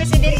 Presidente.